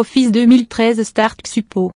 Office 2013 Start Suppo.